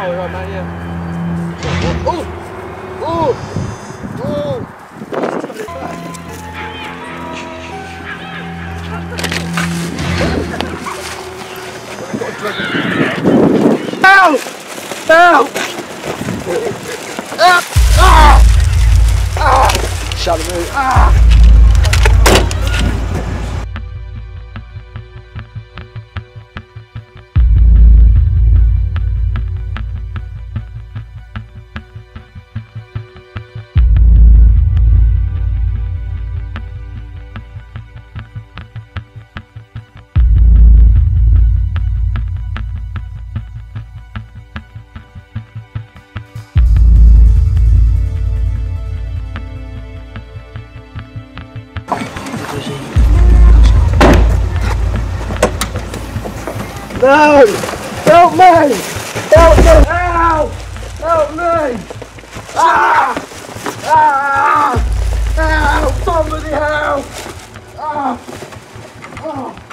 Oh, right, man, yeah. Oh! Oh! Oh! Help! Help! Ah! Ah! Ah! Shut the move. Ah! No! Help me! Help me! Help! Help me! Ah! Ah! Help! Somebody help! Ah! Ah!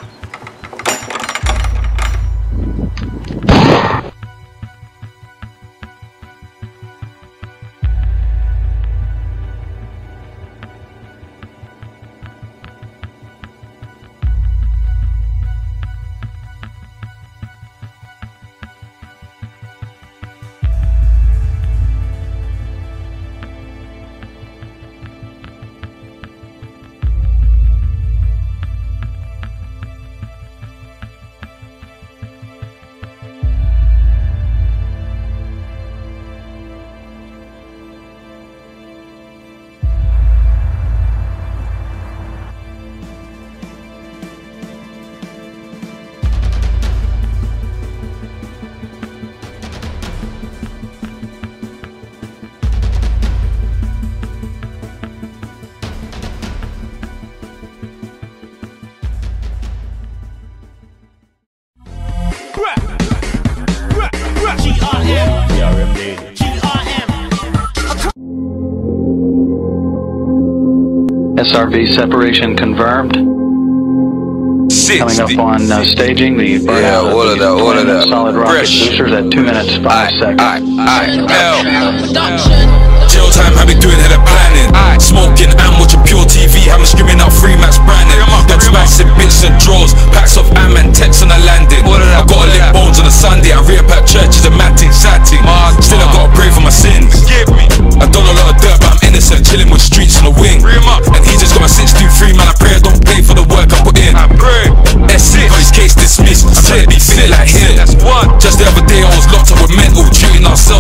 SRB separation confirmed. Coming up on uh, staging, the burnout Yeah, of all the of that, all of that. solid rocket Fresh. boosters at 2 minutes 5 seconds. Alright, alright, Jail time, how we doing head of planning. Smoking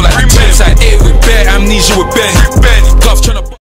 ourselves like Like eight with bare amnesia with Ben.